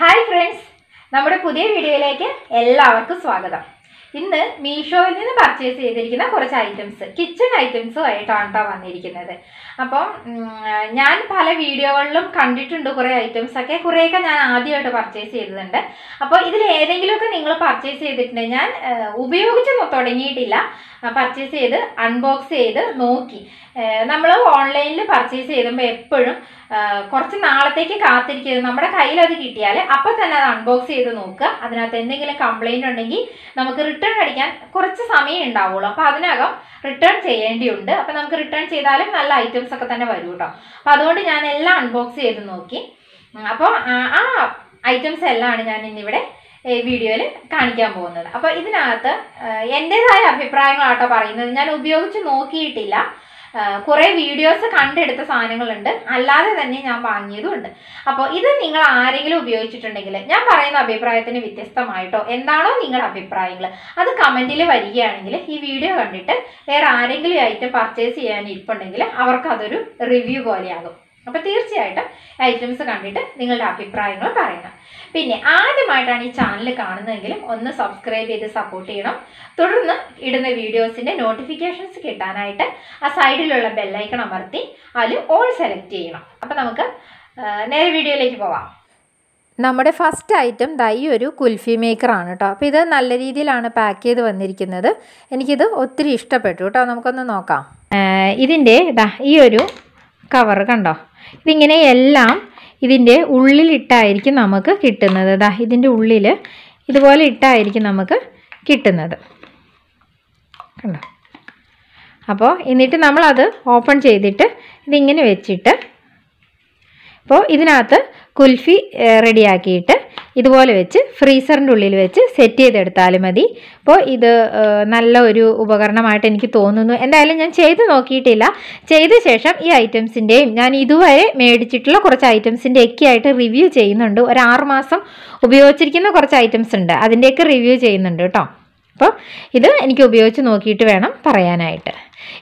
Hi friends നമ്മുടെ പുതിയ വീഡിയോയിലേക്ക് എല്ലാവർക്കും സ്വാഗതം. ഇന്ന് മീഷോയിൽ നിന്ന് പർച്ചേസ് ചെയ്തിരിക്കുന്ന കുറച്ച് ഐറ്റംസ് കിച്ചൺ ഐറ്റംസും ആയിട്ടാണ് കേട്ടോ വന്നിരിക്കുന്നത്. അപ്പം ഞാൻ പല വീഡിയോകളിലും കണ്ടിട്ടുണ്ട് കുറേ ഐറ്റംസ് ഒക്കെ. കുറേയൊക്കെ ഞാൻ ആദ്യമായിട്ട് പർച്ചേസ് ചെയ്തിട്ടുണ്ട്. അപ്പോൾ ഇതിൽ ഏതെങ്കിലുമൊക്കെ നിങ്ങൾ പർച്ചേസ് ചെയ്തിട്ടുണ്ടെങ്കിൽ ഞാൻ ഉപയോഗിച്ച് തുടങ്ങിയിട്ടില്ല. പർച്ചേസ് ചെയ്ത് അൺബോക്സ് ചെയ്ത് നോക്കി. നമ്മൾ ഓൺലൈനിൽ പർച്ചേസ് ചെയ്യുമ്പോൾ എപ്പോഴും കുറച്ച് നാളത്തേക്ക് കാത്തിരിക്കരുത് നമ്മുടെ കയ്യിൽ അത് കിട്ടിയാൽ അപ്പം തന്നെ അത് അൺബോക്സ് ചെയ്ത് നോക്കുക. അതിനകത്ത് എന്തെങ്കിലും കംപ്ലൈന്റ് ഉണ്ടെങ്കിൽ നമുക്ക് റിട്ടേൺ അടിക്കാൻ കുറച്ച് സമയം ഉണ്ടാവുള്ളൂ. അപ്പോൾ അതിനകം റിട്ടേൺ ചെയ്യേണ്ടിയുണ്ട്. അപ്പോൾ നമുക്ക് റിട്ടേൺ ചെയ്താലും നല്ല ഐറ്റംസ് ഒക്കെ തന്നെ വരും കേട്ടോ. അപ്പോൾ അതുകൊണ്ട് ഞാൻ എല്ലാം അൺബോക്സ് ചെയ്ത് നോക്കി. അപ്പോൾ ആ ഐറ്റംസ് എല്ലാമാണ് ഞാൻ ഇന്നിവിടെ വീഡിയോയിൽ കാണിക്കാൻ പോകുന്നത്. അപ്പോൾ ഇതിനകത്ത് എന്റെതായ അഭിപ്രായങ്ങളാട്ടോ പറയുന്നത്. ഞാൻ ഉപയോഗിച്ച് നോക്കിയിട്ടില്ല. കുറേ വീഡിയോസ് കണ്ടെടുത്ത സാധനങ്ങളുണ്ട്. അല്ലാതെ തന്നെ ഞാൻ വാങ്ങിയതുമുണ്ട്. അപ്പോൾ ഇത് നിങ്ങൾ ആരെങ്കിലും ഉപയോഗിച്ചിട്ടുണ്ടെങ്കിൽ ഞാൻ പറയുന്ന അഭിപ്രായത്തിന് വ്യത്യസ്തമായിട്ടോ എന്താണോ നിങ്ങളുടെ അഭിപ്രായങ്ങൾ അത് കമന്റിൽ വരികയാണെങ്കിൽ ഈ വീഡിയോ കണ്ടിട്ട് വേറെ ആരെങ്കിലും ഐറ്റം പർച്ചേസ് ചെയ്യാൻ ഇരിപ്പുണ്ടെങ്കിൽ അവർക്ക് അതൊരു റിവ്യൂ പോലെയാകും. അപ്പോൾ തീർച്ചയായിട്ടും ഐറ്റംസ് കണ്ടിട്ട് നിങ്ങളുടെ അഭിപ്രായങ്ങൾ പറയണം. പിന്നെ ആദ്യമായിട്ടാണ് ഈ ചാനൽ കാണുന്നതെങ്കിലും ഒന്ന് സബ്സ്ക്രൈബ് ചെയ്ത് സപ്പോർട്ട് ചെയ്യണം. തുടർന്ന് ഇടുന്ന വീഡിയോസിന്റെ നോട്ടിഫിക്കേഷൻസ് കിട്ടാനായിട്ട് ആ സൈഡിലുള്ള ബെല്ലൈക്കൺ അമർത്തി അതിൽ ഓൾ സെലക്ട് ചെയ്യണം. അപ്പോൾ നമുക്ക് നേരെ വീഡിയോയിലേക്ക് പോവാം. നമ്മുടെ ഫസ്റ്റ് ഐറ്റം ദൈ ഒരു കുൽഫി മേക്കറാണ് കേട്ടോ അപ്പോൾ ഇത് നല്ല രീതിയിലാണ് പാക്ക് ചെയ്ത് വന്നിരിക്കുന്നത്. എനിക്കിത് ഒത്തിരി ഇഷ്ടപ്പെട്ടു കേട്ടോ നമുക്കൊന്ന് നോക്കാം. ഇതിന്റെ ഈ ഒരു കവർ കണ്ടോ? ഇതിങ്ങനെ എല്ലാം ഇതിന്റെ ഉള്ളിലിട്ടായിരിക്കും നമുക്ക് കിട്ടുന്നത്. ദാ ഇതിന്റെ ഉള്ളിൽ ഇതുപോലെ ഇട്ടായിരിക്കും നമുക്ക് കിട്ടുന്നത്. കണ്ടോ? അപ്പോൾ എന്നിട്ട് നമ്മളത് ഓപ്പൺ ചെയ്തിട്ട് ഇതിങ്ങനെ വെച്ചിട്ട് അപ്പോൾ ഇതിനകത്ത് കുൽഫി റെഡിയാക്കിയിട്ട് ഇതുപോലെ വെച്ച് ഫ്രീസറിന്റെ ഉള്ളിൽ വെച്ച് സെറ്റ് ചെയ്തെടുത്താലും മതി. അപ്പോൾ ഇത് നല്ല ഒരു ഉപകരണമായിട്ട് എനിക്ക് തോന്നുന്നു. എന്തായാലും ഞാൻ ചെയ്ത് നോക്കിയിട്ടില്ല. ചെയ്ത ശേഷം ഈ ഐറ്റംസിന്റെയും ഞാൻ ഇതുവരെ മേടിച്ചിട്ടുള്ള കുറച്ച് ഐറ്റംസിന്റെ ഒക്കെ ആയിട്ട് റിവ്യൂ ചെയ്യുന്നുണ്ട്. ഒരു ആറ് മാസം ഉപയോഗിച്ചിരിക്കുന്ന കുറച്ച് ഐറ്റംസ് ഉണ്ട്. അതിന്റെയൊക്കെ റിവ്യൂ ചെയ്യുന്നുണ്ട് കേട്ടോ. അപ്പോൾ ഇത് എനിക്ക് ഉപയോഗിച്ച് നോക്കിയിട്ട് വേണം പറയാനായിട്ട്.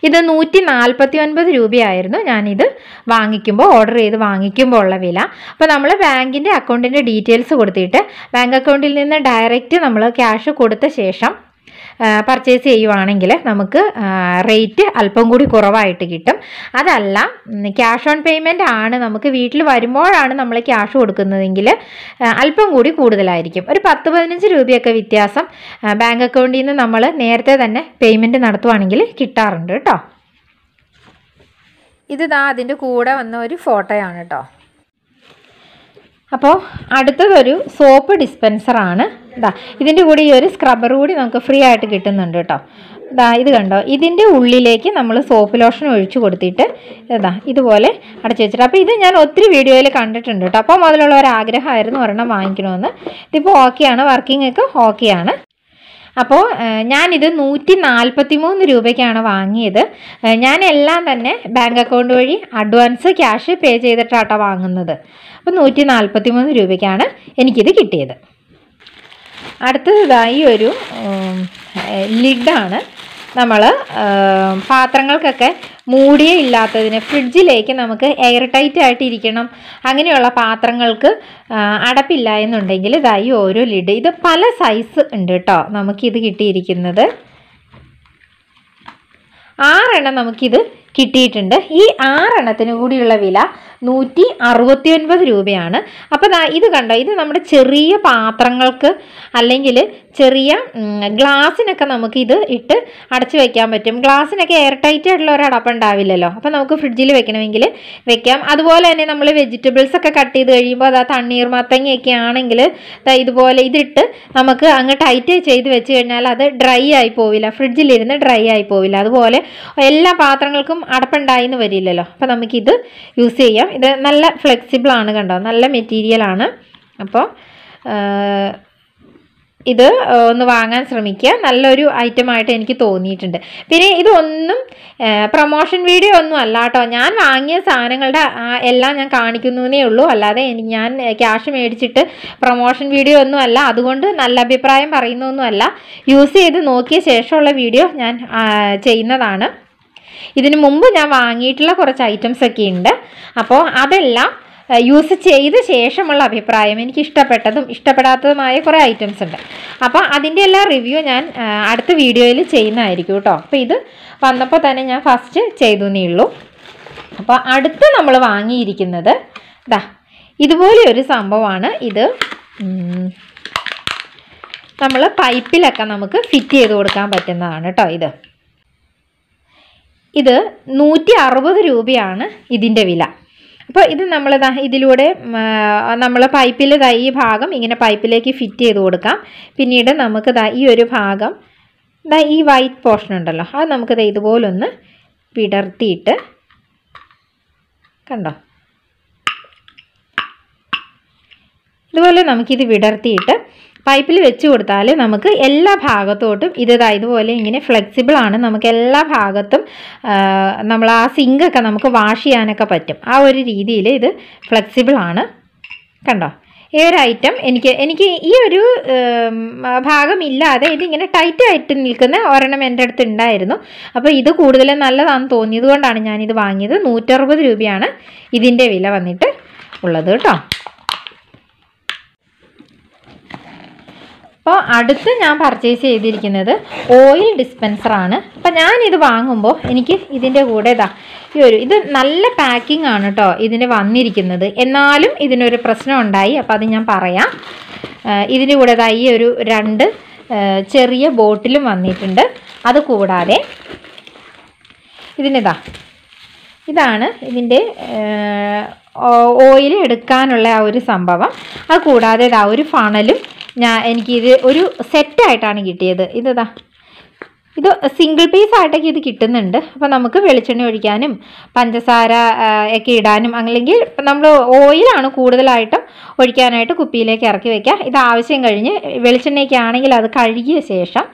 ഇത് നൂറ്റി നാൽപ്പത്തി ഒൻപത് രൂപയായിരുന്നു. ഞാനിത് വാങ്ങിക്കുമ്പോൾ ഓർഡർ ചെയ്ത് വാങ്ങിക്കുമ്പോൾ ഉള്ള വില. അപ്പോൾ നമ്മൾ ബാങ്കിന്റെ അക്കൗണ്ടിന്റെ ഡീറ്റെയിൽസ് കൊടുത്തിട്ട് ബാങ്ക് അക്കൗണ്ടിൽ നിന്ന് ഡയറക്റ്റ് നമ്മൾ ക്യാഷ് കൊടുത്ത ശേഷം പർച്ചേസ് ചെയ്യുവാണെങ്കിൽ നമുക്ക് റേറ്റ് അല്പം കൂടി കുറവായിട്ട് കിട്ടും. അതല്ല ക്യാഷ് ഓൺ പേയ്മെന്റ് ആണ് നമുക്ക് വീട്ടിൽ വരുമ്പോഴാണ് നമ്മൾ ക്യാഷ് കൊടുക്കുന്നതെങ്കിൽ അല്പം കൂടി കൂടുതലായിരിക്കും. ഒരു പത്ത് പതിനഞ്ച് രൂപയൊക്കെ വ്യത്യാസം ബാങ്ക് അക്കൗണ്ടിൽ നിന്ന് നമ്മൾ നേരത്തെ തന്നെ പേയ്മെന്റ് നടത്തുവാണെങ്കിൽ കിട്ടാറുണ്ട് കേട്ടോ. ഇത് ദാ അതിന്റെ കൂടെ വന്ന ഒരു ഫോട്ടോയാണ് കേട്ടോ. അപ്പോൾ അടുത്തതൊരു സോപ്പ് ഡിസ്പെൻസറാണ്. ഇതാ ഇതിന്റെ കൂടി ഈ ഒരു സ്ക്രബ്ബർ കൂടി നമുക്ക് ഫ്രീ ആയിട്ട് കിട്ടുന്നുണ്ട് കേട്ടോ. ഇതാ ഇത് കണ്ടോ? ഇതിന്റെ ഉള്ളിലേക്ക് നമ്മൾ സോപ്പ് ലോഷൻ ഒഴിച്ചു കൊടുത്തിട്ട് ഇതാ ഇതുപോലെ അടച്ചു വെച്ചിട്ട്. അപ്പോൾ ഇത് ഞാൻ ഒത്തിരി വീഡിയോയിൽ കണ്ടിട്ടുണ്ട് കേട്ടോ. അപ്പോൾ മുതലുള്ള ഒരു ആഗ്രഹമായിരുന്നു ഒരെണ്ണം വാങ്ങിക്കണമെന്ന്. ഇതിപ്പോൾ ഓക്കെയാണ് വർക്കിംഗ് ഒക്കെ ഓക്കെയാണ് അപ്പോൾ ഞാനിത് നൂറ്റി നാൽപ്പത്തി മൂന്ന് രൂപയ്ക്കാണ് വാങ്ങിയത്. ഞാൻ എല്ലാം തന്നെ ബാങ്ക് അക്കൗണ്ട് വഴി അഡ്വാൻസ് ക്യാഷ് പേ ചെയ്തിട്ടാട്ടോ വാങ്ങുന്നത്. അപ്പോൾ നൂറ്റി നാൽപ്പത്തി മൂന്ന് രൂപയ്ക്കാണ് എനിക്കിത് കിട്ടിയത്. അടുത്തതായി ഒരു ലിഡാണ്. നമ്മൾ പാത്രങ്ങൾക്കൊക്കെ മൂടിയേ ഇല്ലാത്തതിന് ഫ്രിഡ്ജിലേക്ക് നമുക്ക് എയർ ടൈറ്റ് ആയിട്ട് ഇരിക്കണം. അങ്ങനെയുള്ള പാത്രങ്ങൾക്ക് അടപ്പില്ല എന്നുണ്ടെങ്കിൽ ഇതായി ഓരോ ലിഡ് ഇത് പല സൈസ് ഉണ്ട് കേട്ടോ നമുക്കിത് കിട്ടിയിരിക്കുന്നത്. ആറെണ്ണം നമുക്കിത് കിട്ടിയിട്ടുണ്ട്. ഈ ആറെണ്ണത്തിന് കൂടിയുള്ള വില നൂറ്റി അറുപത്തി ഒൻപത് രൂപയാണ് അപ്പോൾ ഇത് കണ്ടോ? ഇത് നമ്മുടെ ചെറിയ പാത്രങ്ങൾക്ക് അല്ലെങ്കിൽ ചെറിയ ഗ്ലാസ്സിനൊക്കെ നമുക്ക് ഇത് ഇട്ട് അടച്ചു വയ്ക്കാൻ പറ്റും. ഗ്ലാസ്സിനൊക്കെ എയർ ടൈറ്റ് ആയിട്ടുള്ള ഒരു അടപ്പുണ്ടാവില്ലല്ലോ അപ്പോൾ നമുക്ക് ഫ്രിഡ്ജിൽ വെക്കണമെങ്കിൽ വെക്കാം. അതുപോലെ തന്നെ നമ്മൾ വെജിറ്റബിൾസ് ഒക്കെ കട്ട് ചെയ്ത് കഴിയുമ്പോൾ അതാ തണ്ണീർ മത്തങ്ങയൊക്കെ ആണെങ്കിൽ ഇതുപോലെ ഇതിട്ട് നമുക്ക് അങ്ങ് ടൈറ്റ് ചെയ്ത് വെച്ച് കഴിഞ്ഞാൽ അത് ഡ്രൈ ആയി പോവില്ല. ഫ്രിഡ്ജിലിരുന്ന് ഡ്രൈ ആയി പോവില്ല. അതുപോലെ എല്ലാ പാത്രങ്ങൾക്കും അടപ്പുണ്ടായിന്ന് വരില്ലല്ലോ. അപ്പോൾ നമുക്കിത് യൂസ് ചെയ്യാം. ഇത് നല്ല ഫ്ലെക്സിബിൾ ആണ് കണ്ടോ? നല്ല മെറ്റീരിയലാണ് അപ്പോൾ ഇത് ഒന്ന് വാങ്ങാൻ ശ്രമിക്കുക. നല്ലൊരു ഐറ്റമായിട്ട് എനിക്ക് തോന്നിയിട്ടുണ്ട്. പിന്നെ ഇതൊന്നും പ്രൊമോഷൻ വീഡിയോ ഒന്നും അല്ല കേട്ടോ. ഞാൻ വാങ്ങിയ സാധനങ്ങളുടെ എല്ലാം ഞാൻ കാണിക്കുന്നതേ ഉള്ളൂ. അല്ലാതെ എനിക്ക് ഞാൻ ക്യാഷ് മേടിച്ചിട്ട് പ്രൊമോഷൻ വീഡിയോ ഒന്നും അല്ല. അതുകൊണ്ട് നല്ല അഭിപ്രായം പറയുന്നൊന്നുമല്ല യൂസ് ചെയ്ത് നോക്കിയ ശേഷമുള്ള വീഡിയോ ഞാൻ ചെയ്യുന്നതാണ്. ഇതിനു മുമ്പ് ഞാൻ വാങ്ങിയിട്ടുള്ള കുറച്ച് ഐറ്റംസ് ഒക്കെ ഉണ്ട്. അപ്പോൾ അതെല്ലാം യൂസ് ചെയ്ത ശേഷമുള്ള അഭിപ്രായം എനിക്ക് ഇഷ്ടപ്പെട്ടതും ഇഷ്ടപ്പെടാത്തതുമായ കുറേ ഐറ്റംസ് ഉണ്ട്. അപ്പോൾ അതിന്റെ എല്ലാ റിവ്യൂ ഞാൻ അടുത്ത വീഡിയോയിൽ ചെയ്യുന്നതായിരിക്കും കേട്ടോ. അപ്പോൾ ഇത് വന്നപ്പോൾ തന്നെ ഞാൻ ഫസ്റ്റ് ചെയ്തു എന്നേ അപ്പോൾ അടുത്ത് നമ്മൾ വാങ്ങിയിരിക്കുന്നത് ഇതാ ഇതുപോലെ ഒരു സംഭവമാണ്. ഇത് നമ്മൾ പൈപ്പിലൊക്കെ നമുക്ക് ഫിറ്റ് ചെയ്ത് കൊടുക്കാൻ പറ്റുന്നതാണ് കേട്ടോ ഇത്. ഇത് നൂറ്റി അറുപത് രൂപയാണ് ഇതിന്റെ വില. അപ്പോൾ ഇത് നമ്മൾ ഇതിലൂടെ നമ്മൾ പൈപ്പിൽ ഈ ഭാഗം ഇങ്ങനെ പൈപ്പിലേക്ക് ഫിറ്റ് ചെയ്ത് കൊടുക്കാം. പിന്നീട് നമുക്ക് ദാ ഈ ഒരു ഭാഗം ദാ ഈ വൈറ്റ് പോർഷൻ ഉണ്ടല്ലോ അത് നമുക്ക് ദാ ഇതുപോലൊന്ന് വിടർത്തിയിട്ട് കണ്ടോ? ഇതുപോലെ നമുക്കിത് വിടർത്തിയിട്ട് പൈപ്പിൽ വെച്ച് കൊടുത്താൽ നമുക്ക് എല്ലാ ഭാഗത്തോട്ടും ഇത് ഇതുപോലെ ഇങ്ങനെ ഫ്ലെക്സിബിൾ ആണ്. നമുക്ക് എല്ലാ ഭാഗത്തും നമ്മൾ ആ സിങ്കൊക്കെ നമുക്ക് വാഷ് ചെയ്യാനൊക്കെ പറ്റും. ആ ഒരു രീതിയിൽ ഇത് ഫ്ലെക്സിബിൾ ആണ്. കണ്ടോ? ഈ ഒരു ഐറ്റം എനിക്ക് എനിക്ക് ഈ ഒരു ഭാഗമില്ലാതെ ഇതിങ്ങനെ ടൈറ്റ് ആയിട്ട് നിൽക്കുന്ന ഒരെണ്ണം എന്റെ അടുത്ത് ഉണ്ടായിരുന്നു. അപ്പോൾ ഇത് കൂടുതലും നല്ലതാണെന്ന് തോന്നിയത് കൊണ്ടാണ് ഞാനിത് വാങ്ങിയത്. നൂറ്ററുപത് രൂപയാണ് ഇതിന്റെ വില വന്നിട്ട് ഉള്ളത് കേട്ടോ. അപ്പോൾ അടുത്ത് ഞാൻ പർച്ചേസ് ചെയ്തിരിക്കുന്നത് ഓയിൽ ഡിസ്പെൻസറാണ് അപ്പോൾ ഞാനിത് വാങ്ങുമ്പോൾ എനിക്ക് ഇതിന്റെ കൂടെ ഇതാ ഈ ഒരു ഇത് നല്ല പാക്കിംഗ് ആണ് കേട്ടോ ഇതിന് വന്നിരിക്കുന്നത്. എന്നാലും ഇതിനൊരു പ്രശ്നം ഉണ്ടായി. അപ്പോൾ അത് ഞാൻ പറയാം. ഇതിന്റെ കൂടെ ഇതാ ഈ ഒരു രണ്ട് ചെറിയ ബോട്ടിലും വന്നിട്ടുണ്ട്. അത് കൂടാതെ ഇതിനിതാ ഇതാണ് ഇതിന്റെ ഓയിൽ എടുക്കാനുള്ള ആ ഒരു സംഭവം. അത് കൂടാതെ ഇതാ ഒരു ഫണലും ഞാൻ എനിക്കിത് ഒരു സെറ്റായിട്ടാണ് കിട്ടിയത്. ഇതാ ഇത് സിംഗിൾ പീസ് ആയിട്ടൊക്കെ ഇത് കിട്ടുന്നുണ്ട്. അപ്പോൾ നമുക്ക് വെളിച്ചെണ്ണ ഒഴിക്കാനും പഞ്ചസാര ഒക്കെ ഇടാനും അല്ലെങ്കിൽ നമ്മൾ ഓയിലാണ് കൂടുതലായിട്ടും ഒഴിക്കാനായിട്ട് കുപ്പിയിലേക്ക് ഇറക്കി വയ്ക്കുക ഇത് ആവശ്യം കഴിഞ്ഞ് വെളിച്ചെണ്ണയൊക്കെ ആണെങ്കിൽ അത് കഴുകിയ ശേഷം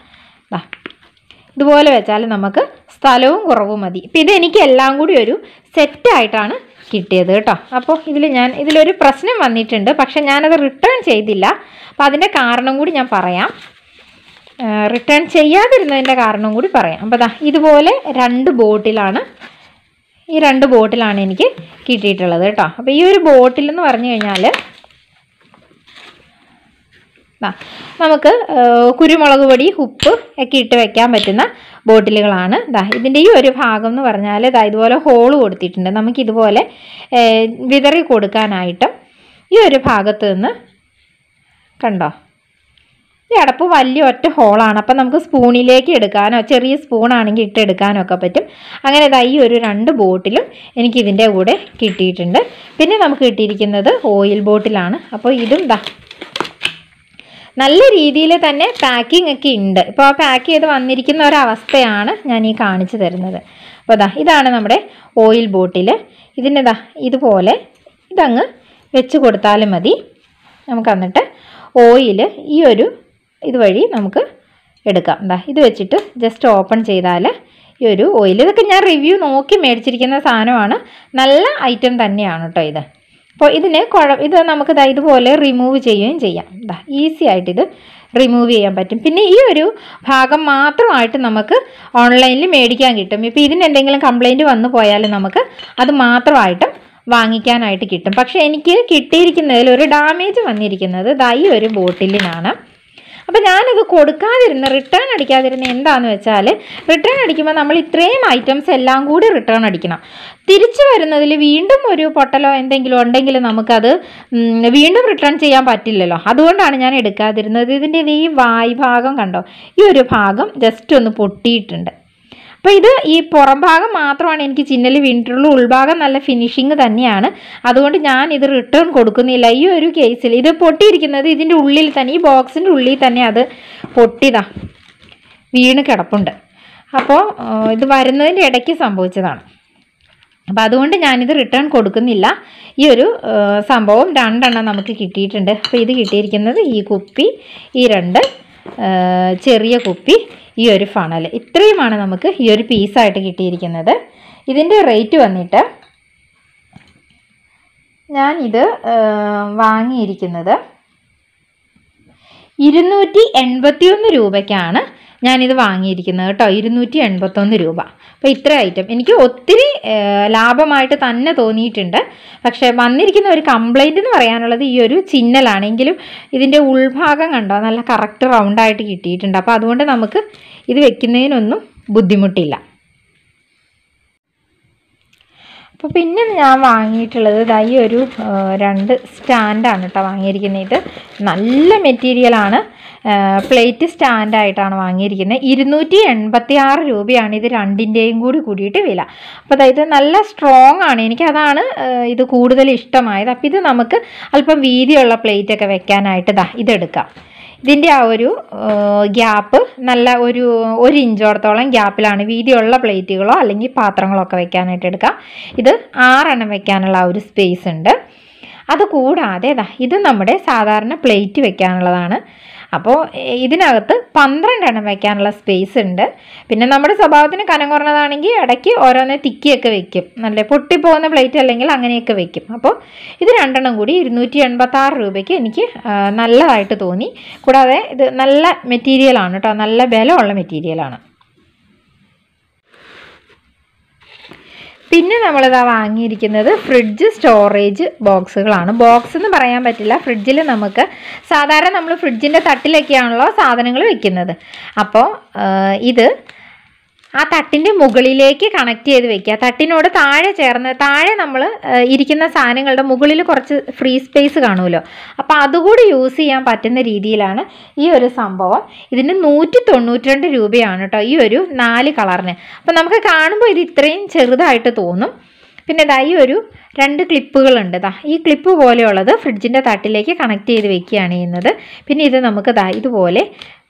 ഇതുപോലെ വെച്ചാൽ നമുക്ക് സ്ഥലവും കുറവും മതി. ഇപ്പം ഇതെനിക്ക് എല്ലാം കൂടി ഒരു സെറ്റായിട്ടാണ് കിട്ടിയത് കേട്ടോ. അപ്പോൾ ഇതിൽ ഞാൻ ഇതിലൊരു പ്രശ്നം വന്നിട്ടുണ്ട്. പക്ഷെ ഞാനത് റിട്ടേൺ ചെയ്തില്ല. അപ്പോൾ അതിന്റെ കാരണം കൂടി ഞാൻ പറയാം. റിട്ടേൺ ചെയ്യാതിരുന്നതിന്റെ കാരണം കൂടി പറയാം. അപ്പോൾ ദാ ഇതുപോലെ രണ്ട് ബോട്ടിലാണ് ഈ രണ്ട് ബോട്ടിലാണ് എനിക്ക് കിട്ടിയിട്ടുള്ളത് കേട്ടോ. അപ്പോൾ ഈ ഒരു ബോട്ടിൽ എന്ന് പറഞ്ഞു കഴിഞ്ഞാൽ നമുക്ക് കുരുമുളക് പൊടി ഉപ്പ് ഒക്കെ ഇട്ട് വെക്കാൻ പറ്റുന്ന ബോട്ടിലുകളാണ്. ദാ ഇതിന്റെ ഈ ഒരു ഭാഗം എന്ന് പറഞ്ഞാൽ ദാ ഇതുപോലെ ഹോൾ കൊടുത്തിട്ടുണ്ട്. നമുക്ക് ഇതുപോലെ വിതറി കൊടുക്കാനായിട്ട് ഈ ഒരു ഭാഗത്ത് നിന്ന് കണ്ടോ? ഈ അടപ്പ് വലിയ ഒറ്റ ഹോളാണ്. അപ്പം നമുക്ക് സ്പൂണിലേക്ക് എടുക്കാനോ ചെറിയ സ്പൂണാണെങ്കിൽ ഇട്ടെടുക്കാനോ ഒക്കെ പറ്റും. അങ്ങനെ ഇതാ ഈ ഒരു രണ്ട് ബോട്ടിലും എനിക്ക് ഇതിന്റെ കൂടെ കിട്ടിയിട്ടുണ്ട്. പിന്നെ നമുക്ക് കിട്ടിയിരിക്കുന്നത് ഓയിൽ ബോട്ടിലാണ്. അപ്പോൾ ഇതും ദാ നല്ല രീതിയിൽ തന്നെ പാക്കിംഗ് ഒക്കെ ഉണ്ട്. ഇപ്പോൾ ആ പാക്ക് ചെയ്ത് വന്നിരിക്കുന്ന ഒരവസ്ഥയാണ് ഞാൻ ഈ കാണിച്ചു തരുന്നത്. അപ്പോൾ ദാ ഇതാണ് നമ്മുടെ ഓയിൽ ബോട്ടിൽ ഇതിനെതാ ഇതുപോലെ ഇതങ്ങ് വെച്ച് കൊടുത്താലും മതി. നമുക്ക് എന്നിട്ട് ഓയിൽ ഈ ഒരു ഇതുവഴി നമുക്ക് എടുക്കാം. എന്താ ഇത് വെച്ചിട്ട് ജസ്റ്റ് ഓപ്പൺ ചെയ്താൽ ഈ ഒരു ഓയിൽ ഇതൊക്കെ ഞാൻ റിവ്യൂ നോക്കി മേടിച്ചിരിക്കുന്ന സാധനമാണ്. നല്ല ഐറ്റം തന്നെയാണ് കേട്ടോ ഇത്. അപ്പോൾ ഇതിന് കുഴ ഇത് നമുക്ക് ദാ ഇതുപോലെ റിമൂവ് ചെയ്യുകയും ചെയ്യാം. ദാ ഈസി ആയിട്ട് ഇത് റിമൂവ് ചെയ്യാൻ പറ്റും. പിന്നെ ഈ ഒരു ഭാഗം മാത്രമായിട്ട് നമുക്ക് ഓൺലൈനിൽ മേടിക്കാൻ കിട്ടും. ഇപ്പോൾ ഇതിന് എന്തെങ്കിലും കംപ്ലൈന്റ് വന്നു പോയാൽ നമുക്ക് അത് മാത്രമായിട്ടും വാങ്ങിക്കാനായിട്ട് കിട്ടും. പക്ഷേ എനിക്ക് കിട്ടിയിരിക്കുന്നതിൽ ഒരു ഡാമേജ് വന്നിരിക്കുന്നത് ദാ ഒരു ബോട്ടിലിനാണ് അപ്പം ഞാനത് കൊടുക്കാതിരുന്ന റിട്ടേൺ അടിക്കാതിരുന്ന എന്താണെന്ന് വെച്ചാൽ റിട്ടേൺ അടിക്കുമ്പോൾ നമ്മൾ ഇത്രയും ഐറ്റംസ് എല്ലാം കൂടി റിട്ടേൺ അടിക്കണം. തിരിച്ചു വരുന്നതിൽ വീണ്ടും ഒരു പൊട്ടലോ എന്തെങ്കിലും ഉണ്ടെങ്കിൽ നമുക്കത് വീണ്ടും റിട്ടേൺ ചെയ്യാൻ പറ്റില്ലല്ലോ. അതുകൊണ്ടാണ് ഞാൻ എടുക്കാതിരുന്നത്. ഇതിന്റെ ഈ വായ് ഭാഗം കണ്ടോ? ഈ ഒരു ഭാഗം ജസ്റ്റ് ഒന്ന് പൊട്ടിയിട്ടുണ്ട്. അപ്പോൾ ഇത് ഈ പുറം ഭാഗം മാത്രമാണ് എനിക്ക് ചിന്നൽ വീണിട്ടുള്ളൂ. ഉൾഭാഗം നല്ല ഫിനിഷിങ് തന്നെയാണ്. അതുകൊണ്ട് ഞാൻ ഇത് റിട്ടേൺ കൊടുക്കുന്നില്ല. ഈ ഒരു കേസിൽ ഇത് പൊട്ടിയിരിക്കുന്നത് ഇതിന്റെ ഉള്ളിൽ തന്നെ ഈ ബോക്സിന്റെ ഉള്ളിൽ തന്നെ അത് പൊട്ടിയതാ വീണ് കിടപ്പുണ്ട്. അപ്പോൾ ഇത് വരുന്നതിന്റെ ഇടയ്ക്ക് സംഭവിച്ചതാണ്. അപ്പോൾ അതുകൊണ്ട് ഞാനിത് റിട്ടേൺ കൊടുക്കുന്നില്ല. ഈ ഒരു സംഭവം രണ്ടെണ്ണം നമുക്ക് കിട്ടിയിട്ടുണ്ട്. അപ്പോൾ ഇത് കിട്ടിയിരിക്കുന്നത് ഈ കുപ്പി ഈ രണ്ട് ചെറിയ കുപ്പി ഈ ഒരു ഫണൽ ഇത്രയുമാണ് നമുക്ക് ഈ ഒരു പീസായിട്ട് കിട്ടിയിരിക്കുന്നത്. ഇതിന്റെ റേറ്റ് വന്നിട്ട് ഞാനിത് വാങ്ങിയിരിക്കുന്നത് ഇരുന്നൂറ്റി എൺപത്തിയൊന്ന് രൂപയ്ക്കാണ് ഞാനിത് വാങ്ങിയിരിക്കുന്നത് കേട്ടോ ഇരുന്നൂറ്റി എൺപത്തൊന്ന് രൂപ. അപ്പോൾ ഇത്ര ഐറ്റം എനിക്ക് ഒത്തിരി ലാഭമായിട്ട് തന്നെ തോന്നിയിട്ടുണ്ട്. പക്ഷേ വന്നിരിക്കുന്ന ഒരു കംപ്ലൈന്റ് എന്ന് പറയാനുള്ളത് ഈ ഒരു ചിഹ്നലാണെങ്കിലും ഇതിന്റെ ഉൾഭാഗം കണ്ടോ? നല്ല കറക്റ്റ് റൗണ്ടായിട്ട് കിട്ടിയിട്ടുണ്ട്. അപ്പോൾ അതുകൊണ്ട് നമുക്ക് ഇത് വെക്കുന്നതിനൊന്നും ബുദ്ധിമുട്ടില്ല. അപ്പോൾ പിന്നെ ഞാൻ വാങ്ങിയിട്ടുള്ളത് ദാ ഈ ഒരു രണ്ട് സ്റ്റാൻഡാണ് കേട്ടോ വാങ്ങിയിരിക്കുന്നത്. ഇത് നല്ല മെറ്റീരിയലാണ്. പ്ലേറ്റ് സ്റ്റാൻഡായിട്ടാണ് വാങ്ങിയിരിക്കുന്നത്. ഇരുന്നൂറ്റി എൺപത്തി ആറ് രൂപയാണ് ഇത് രണ്ടിന്റെയും കൂടി കൂടിയിട്ട് വില. അപ്പോൾ അതായത് നല്ല സ്ട്രോങ് ആണ്. എനിക്കതാണ് അതാണ് ഇത് കൂടുതൽ ഇഷ്ടമായത്. അപ്പോൾ ഇത് നമുക്ക് അല്പം വീതിയുള്ള പ്ലേറ്റൊക്കെ വെക്കാനായിട്ട് ഇതാ ഇതെടുക്കാം. ഇതിന്റെ ആ ഒരു ഗ്യാപ്പ് നല്ല ഒരു ഒരു ഇഞ്ചോടത്തോളം ഗ്യാപ്പിലാണ് വീതിയുള്ള പ്ലേറ്റുകളോ അല്ലെങ്കിൽ പാത്രങ്ങളോ ഒക്കെ വെക്കാനായിട്ട് എടുക്കാം. ഇത് ആറെണ്ണം വെക്കാനുള്ള ആ ഒരു സ്പേസ് ഉണ്ട്. അത് കൂടാതെ ഇത് നമ്മുടെ സാധാരണ പ്ലേറ്റ് വെക്കാനുള്ളതാണ്. അപ്പോൾ ഇതിനകത്ത് പന്ത്രണ്ടെണ്ണം വയ്ക്കാനുള്ള സ്പേസ് ഉണ്ട്. പിന്നെ നമ്മുടെ സ്വഭാവത്തിന് കനം കുറഞ്ഞതാണെങ്കിൽ ഇടയ്ക്ക് ഓരോന്ന് തിക്കിയൊക്കെ വെക്കും. നല്ല പൊട്ടിപ്പോകുന്ന പ്ലേറ്റ് അല്ലെങ്കിൽ അങ്ങനെയൊക്കെ വെക്കും. അപ്പോൾ ഇത് രണ്ടെണ്ണം കൂടി ഇരുന്നൂറ്റി എൺപത്തി ആറ് രൂപയ്ക്ക് എനിക്ക് നല്ലതായിട്ട് തോന്നി. കൂടാതെ ഇത് നല്ല മെറ്റീരിയലാണ് കേട്ടോ നല്ല ബലമുള്ള മെറ്റീരിയലാണ് പിന്നെ നമ്മളിതാ വാങ്ങിയിരിക്കുന്നത് ഫ്രിഡ്ജ് സ്റ്റോറേജ് ബോക്സുകളാണ് ബോക്സ് എന്ന് പറയാൻ പറ്റില്ല. ഫ്രിഡ്ജിൽ നമുക്ക് സാധാരണ നമ്മൾ ഫ്രിഡ്ജിന്റെ തട്ടിലൊക്കെയാണല്ലോ സാധനങ്ങൾ വെക്കുന്നത്. അപ്പോൾ ഇത് ആ തട്ടിന്റെ മുകളിലേക്ക് കണക്ട് ചെയ്ത് വെക്കുക. തട്ടിനോട് താഴെ ചേർന്ന് താഴെ നമ്മൾ ഇരിക്കുന്ന സാധനങ്ങളുടെ മുകളിൽ കുറച്ച് ഫ്രീ സ്പേസ് കാണുമല്ലോ. അപ്പോൾ അതുകൂടി യൂസ് ചെയ്യാൻ പറ്റുന്ന രീതിയിലാണ് ഈ ഒരു സംഭവം. ഇതിന് നൂറ്റി തൊണ്ണൂറ്റിരണ്ട് രൂപയാണ് കേട്ടോ ഈ ഒരു നാല് കളറിന് അപ്പോൾ നമുക്ക് കാണുമ്പോൾ ഇത് ഇത്രയും ചെറുതായിട്ട് തോന്നും. പിന്നെ ഇതാ ഈ ഒരു രണ്ട് ക്ലിപ്പുകളുണ്ട് ഇതാ ഈ ക്ലിപ്പ് പോലെയുള്ളത് ഫ്രിഡ്ജിന്റെ തട്ടിലേക്ക് കണക്ട് ചെയ്ത് വെക്കുകയാണ് ചെയ്യുന്നത്. പിന്നെ ഇത് നമുക്ക് ദാ ഇതുപോലെ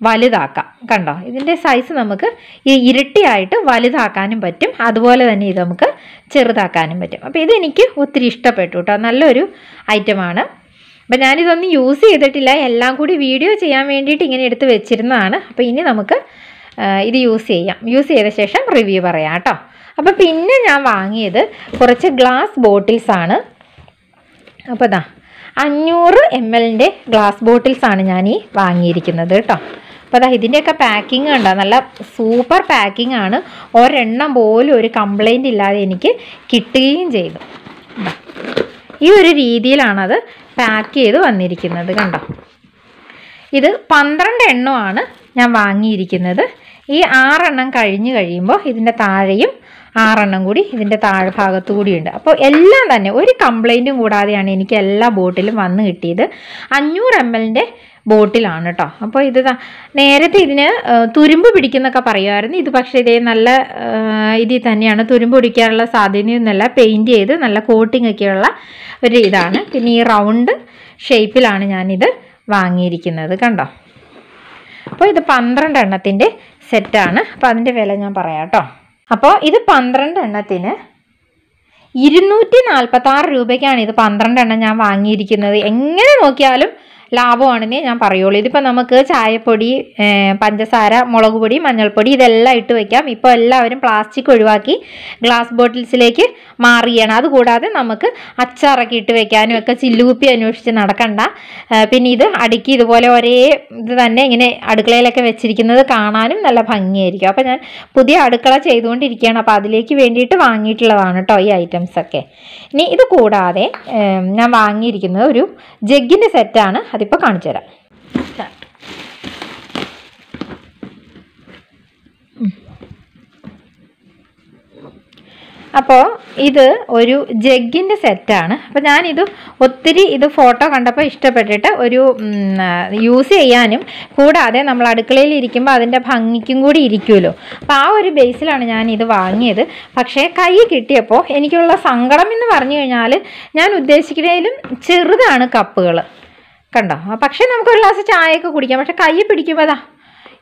വലുതാക്കാം. കണ്ടോ? ഇതിന്റെ സൈസ് നമുക്ക് ഈ ഇരട്ടിയായിട്ട് വലുതാക്കാനും പറ്റും. അതുപോലെ തന്നെ ഇത് നമുക്ക് ചെറുതാക്കാനും പറ്റും. അപ്പോൾ ഇതെനിക്ക് ഒത്തിരി ഇഷ്ടപ്പെട്ടു കേട്ടോ. നല്ലൊരു ഐറ്റമാണ് അപ്പം ഞാനിതൊന്നും യൂസ് ചെയ്തിട്ടില്ല. എല്ലാം കൂടി വീഡിയോ ചെയ്യാൻ വേണ്ടിയിട്ട് ഇങ്ങനെ എടുത്ത് വെച്ചിരുന്നതാണ്. അപ്പോൾ ഇനി നമുക്ക് ഇത് യൂസ് ചെയ്യാം. യൂസ് ചെയ്ത ശേഷം റിവ്യൂ പറയാം കേട്ടോ. അപ്പോൾ പിന്നെ ഞാൻ വാങ്ങിയത് കുറച്ച് ഗ്ലാസ് ബോട്ടിൽസ് ആണ്. അപ്പോൾ ഇതാ അഞ്ഞൂറ് എം എല്ലിന്റെ ഗ്ലാസ് ബോട്ടിൽസ് ആണ് ഞാൻ ഈ വാങ്ങിയിരിക്കുന്നത് കേട്ടോ. അപ്പോൾ അതാ ഇതിന്റെയൊക്കെ പാക്കിംഗ് ഉണ്ടോ നല്ല സൂപ്പർ പാക്കിംഗ് ആണ്. ഒരെണ്ണം പോലും ഒരു കംപ്ലൈന്റ് ഇല്ലാതെ എനിക്ക് കിട്ടുകയും ചെയ്തു. ഈ ഒരു രീതിയിലാണത് പാക്ക് ചെയ്ത് വന്നിരിക്കുന്നത് കണ്ടോ? ഇത് പന്ത്രണ്ട് എണ്ണമാണ് ഞാൻ വാങ്ങിയിരിക്കുന്നത്. ഈ ആറെണ്ണം കഴിഞ്ഞ് കഴിയുമ്പോൾ ഇതിന്റെ താഴെയും ആറെണ്ണം കൂടി ഇതിന്റെ താഴ്ഭാഗത്തു കൂടിയുണ്ട്. അപ്പോൾ എല്ലാം തന്നെ ഒരു കംപ്ലൈന്റും കൂടാതെയാണ് എനിക്ക് എല്ലാ ബോട്ടിലും വന്ന് കിട്ടിയത്. അഞ്ഞൂറ് എം എല്ലിന്റെ ബോട്ടിലാണ് കേട്ടോ അപ്പോൾ ഇത് നേരത്തെ ഇതിന് തുരുമ്പ് പിടിക്കുന്നൊക്കെ പറയുമായിരുന്നു. ഇത് പക്ഷേ ഇതേ നല്ല ഇതിൽ തന്നെയാണ് തുരുമ്പ് പിടിക്കാനുള്ള സാധ്യതയൊന്നുമല്ല പെയിന്റ് ചെയ്ത് നല്ല കോട്ടിംഗ് ഒക്കെയുള്ള ഒരു ഇതാണ്. പിന്നെ ഈ റൗണ്ട് ഷേപ്പിലാണ് ഞാനിത് വാങ്ങിയിരിക്കുന്നത് കണ്ടോ? അപ്പോൾ ഇത് പന്ത്രണ്ട് എണ്ണത്തിന്റെ സെറ്റാണ്. അപ്പോൾ അതിന്റെ വില ഞാൻ പറയാം കേട്ടോ അപ്പോൾ ഇത് പന്ത്രണ്ട് എണ്ണത്തിന് ഇരുന്നൂറ്റി നാൽപ്പത്തി ആറ് രൂപയ്ക്കാണ് ഇത് പന്ത്രണ്ട് എണ്ണം ഞാൻ വാങ്ങിയിരിക്കുന്നത്. എങ്ങനെ നോക്കിയാലും ലാഭമാണെന്നേ ഞാൻ പറയുള്ളൂ. ഇതിപ്പോൾ നമുക്ക് ചായപ്പൊടി പഞ്ചസാര മുളക് പൊടി മഞ്ഞൾപ്പൊടി ഇതെല്ലാം ഇട്ട് വയ്ക്കാം ഇപ്പോൾ എല്ലാവരും പ്ലാസ്റ്റിക് ഒഴിവാക്കി ഗ്ലാസ് ബോട്ടിൽസിലേക്ക് മാറിയാണ്. അതുകൂടാതെ നമുക്ക് അച്ചാറൊക്കെ ഇട്ട് വയ്ക്കാനും ഒക്കെ ചില്ലുകുപ്പി അന്വേഷിച്ച് നടക്കണ്ട. പിന്നെ ഇത് അടുക്കി ഇതുപോലെ ഒരേ ഇത് തന്നെ ഇങ്ങനെ അടുക്കളയിലൊക്കെ വെച്ചിരിക്കുന്നത് കാണാനും നല്ല ഭംഗിയായിരിക്കും. അപ്പോൾ ഞാൻ പുതിയ അടുക്കള ചെയ്തുകൊണ്ടിരിക്കുകയാണ്. അപ്പോൾ അതിലേക്ക് വേണ്ടിയിട്ട് വാങ്ങിയിട്ടുള്ളതാണ് കേട്ടോ ഈ ഐറ്റംസ് ഒക്കെ ഇനി ഇത് കൂടാതെ ഞാൻ വാങ്ങിയിരിക്കുന്നത് ഒരു ജഗ്ഗിന്റെ സെറ്റാണ്. അതിപ്പോൾ കാണിച്ചു തരാം. അപ്പോൾ ഇത് ഒരു ജഗ്ഗിന്റെ സെറ്റാണ് അപ്പോൾ ഞാനിത് ഒത്തിരി ഇത് ഫോട്ടോ കണ്ടപ്പോൾ ഇഷ്ടപ്പെട്ടിട്ട് ഒരു യൂസ് ചെയ്യാനും കൂടാതെ നമ്മൾ അടുക്കളയിൽ ഇരിക്കുമ്പോൾ അതിന്റെ ഭംഗിക്കും കൂടി ഇരിക്കുമല്ലോ അപ്പോൾ ആ ഒരു ബേസിലാണ് ഞാൻ ഇത് വാങ്ങിയത്. പക്ഷേ കൈ കിട്ടിയപ്പോൾ എനിക്കുള്ള സങ്കടം എന്ന് പറഞ്ഞു കഴിഞ്ഞാൽ ഞാൻ ഉദ്ദേശിക്കുന്നതിലും ചെറുതാണ് കപ്പുകൾ കണ്ടോ? പക്ഷേ നമുക്കൊരു ഗ്ലാസ് ചായയൊക്കെ കുടിക്കാം. പക്ഷെ കൈ പിടിക്കുമ്പോൾ അതാ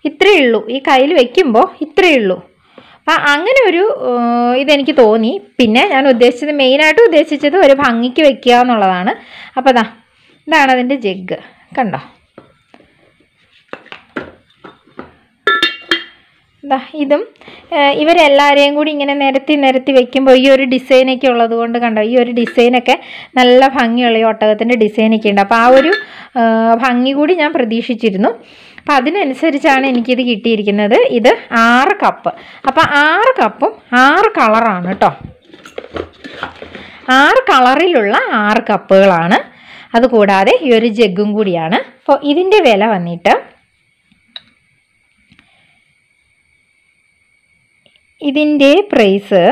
ഇത്രയേ ഉള്ളൂ. ഈ കയ്യിൽ വെക്കുമ്പോൾ ഇത്രയേ ഉള്ളൂ. അപ്പം അങ്ങനെ ഒരു ഇതെനിക്ക് തോന്നി. പിന്നെ ഞാൻ ഉദ്ദേശിച്ചത് മെയിനായിട്ട് ഉദ്ദേശിച്ചത് ഒരു ഭംഗിക്ക് വെക്കുക എന്നുള്ളതാണ്. അപ്പോൾ അതാ ഇതാണ് അതിന്റെ ജഗ് കണ്ടോ? ഇതും ഇവരെല്ലാവരെയും കൂടി ഇങ്ങനെ നിരത്തി നിരത്തി വെക്കുമ്പോൾ ഈ ഒരു ഡിസൈനൊക്കെ ഉള്ളത് കൊണ്ട് കണ്ടോ ഈ ഒരു ഡിസൈനൊക്കെ നല്ല ഭംഗിയുള്ള ഈ ഒട്ടകത്തിന്റെ ഡിസൈനൊക്കെ ഉണ്ട്. അപ്പോൾ ആ ഒരു ഭംഗി കൂടി ഞാൻ പ്രതീക്ഷിച്ചിരുന്നു. അപ്പം അതിനനുസരിച്ചാണ് എനിക്കിത് കിട്ടിയിരിക്കുന്നത്. ഇത് ആറ് കപ്പ് അപ്പം ആറ് കപ്പും ആറ് കളറാണ് കേട്ടോ. ആറ് കളറിലുള്ള ആറ് കപ്പുകളാണ് അതുകൂടാതെ ഈ ഒരു ജഗ്ഗും കൂടിയാണ്. അപ്പോൾ ഇതിന്റെ വില വന്നിട്ട് ഇതിന്റെ പ്രൈസ്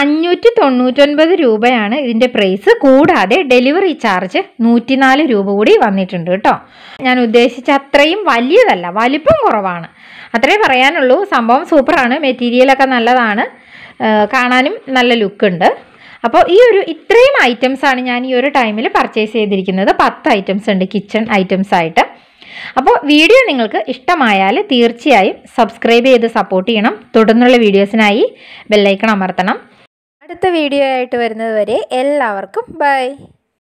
അഞ്ഞൂറ്റി തൊണ്ണൂറ്റൊൻപത് രൂപയാണ് ഇതിന്റെ പ്രൈസ് കൂടാതെ ഡെലിവറി ചാർജ് നൂറ്റിനാല് രൂപ കൂടി വന്നിട്ടുണ്ട് കേട്ടോ. ഞാൻ ഉദ്ദേശിച്ച അത്രയും വലിയതല്ല വലിപ്പം കുറവാണ്. അത്രേ പറയാനുള്ളൂ സംഭവം സൂപ്പറാണ് മെറ്റീരിയലൊക്കെ നല്ലതാണ്. കാണാനും നല്ല ലുക്കുണ്ട് അപ്പോൾ ഈ ഒരു ഇത്രയും ഐറ്റംസാണ് ഞാൻ ഈ ഒരു ടൈമിൽ പർച്ചേസ് ചെയ്തിരിക്കുന്നത്. പത്ത് ഐറ്റംസ് ഉണ്ട് കിച്ചൺ ഐറ്റംസ് ആയിട്ട്. അപ്പോൾ വീഡിയോ നിങ്ങൾക്ക് ഇഷ്ടമായാൽ തീർച്ചയായും സബ്സ്ക്രൈബ് ചെയ്ത് സപ്പോർട്ട് ചെയ്യണം. തുടർന്നുള്ള വീഡിയോസിനായി ബെല്ലൈക്കൺ അമർത്തണം. അടുത്ത വീഡിയോ ആയിട്ട് വരുന്നത് വരെ എല്ലാവർക്കും ബൈ